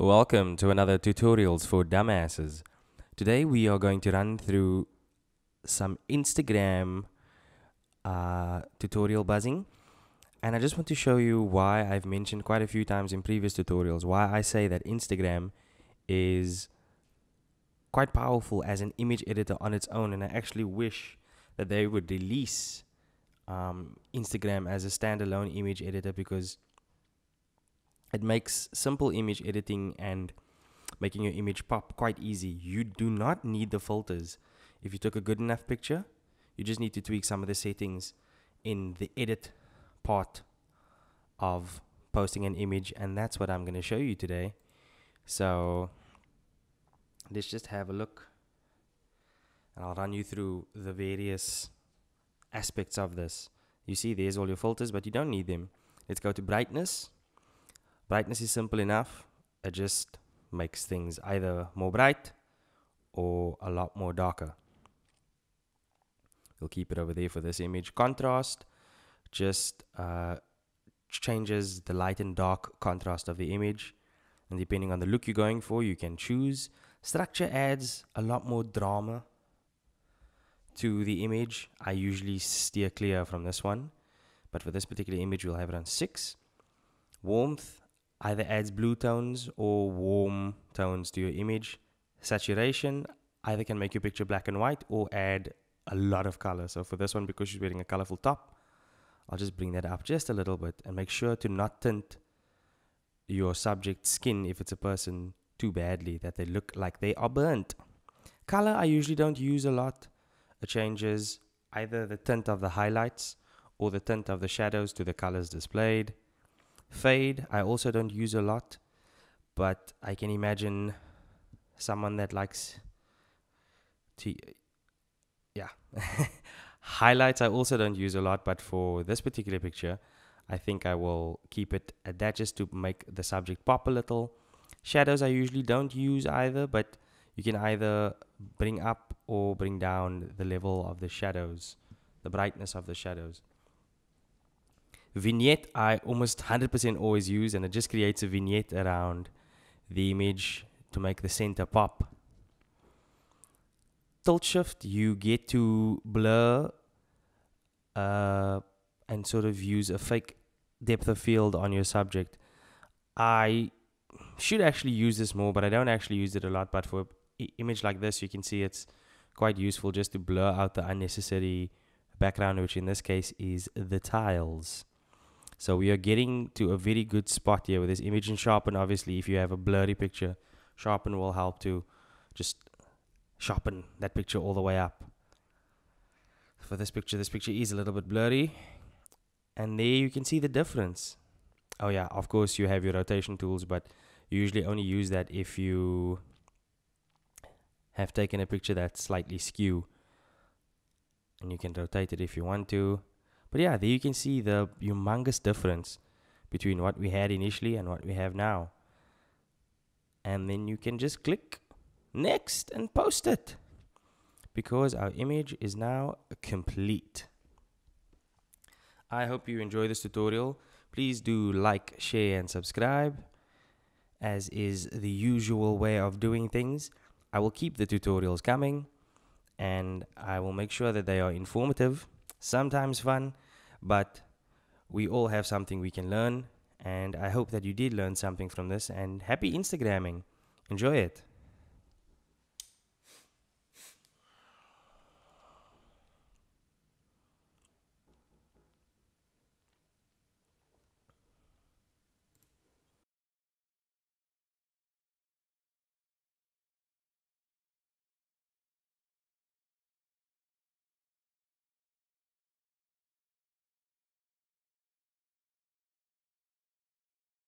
Welcome to another tutorials for dumbasses. Today we are going to run through some Instagram uh, tutorial buzzing and I just want to show you why I've mentioned quite a few times in previous tutorials why I say that Instagram is quite powerful as an image editor on its own and I actually wish that they would release um, Instagram as a standalone image editor because it makes simple image editing and making your image pop quite easy. You do not need the filters. If you took a good enough picture, you just need to tweak some of the settings in the edit part of posting an image and that's what I'm going to show you today. So let's just have a look and I'll run you through the various aspects of this. You see there's all your filters but you don't need them. Let's go to brightness Brightness is simple enough. It just makes things either more bright or a lot more darker. We'll keep it over there for this image. Contrast just uh, changes the light and dark contrast of the image. And depending on the look you're going for, you can choose. Structure adds a lot more drama to the image. I usually steer clear from this one. But for this particular image, we'll have it on 6. Warmth either adds blue tones or warm tones to your image. Saturation either can make your picture black and white or add a lot of color. So for this one, because she's wearing a colorful top, I'll just bring that up just a little bit and make sure to not tint your subject's skin if it's a person too badly that they look like they are burnt. Color I usually don't use a lot. It changes either the tint of the highlights or the tint of the shadows to the colors displayed. Fade, I also don't use a lot, but I can imagine someone that likes to, yeah. Highlights, I also don't use a lot, but for this particular picture, I think I will keep it at that just to make the subject pop a little. Shadows, I usually don't use either, but you can either bring up or bring down the level of the shadows, the brightness of the shadows vignette I almost 100% always use and it just creates a vignette around the image to make the center pop. Tilt shift, you get to blur uh, and sort of use a fake depth of field on your subject. I should actually use this more, but I don't actually use it a lot. But for image like this, you can see it's quite useful just to blur out the unnecessary background, which in this case is the tiles. So we are getting to a very good spot here with this image and sharpen. Obviously, if you have a blurry picture, sharpen will help to just sharpen that picture all the way up. For this picture, this picture is a little bit blurry. And there you can see the difference. Oh yeah, of course you have your rotation tools, but you usually only use that if you have taken a picture that's slightly skew. And you can rotate it if you want to. But yeah, there you can see the humongous difference between what we had initially and what we have now. And then you can just click next and post it because our image is now complete. I hope you enjoy this tutorial. Please do like, share and subscribe as is the usual way of doing things. I will keep the tutorials coming and I will make sure that they are informative sometimes fun, but we all have something we can learn. And I hope that you did learn something from this. And happy Instagramming. Enjoy it.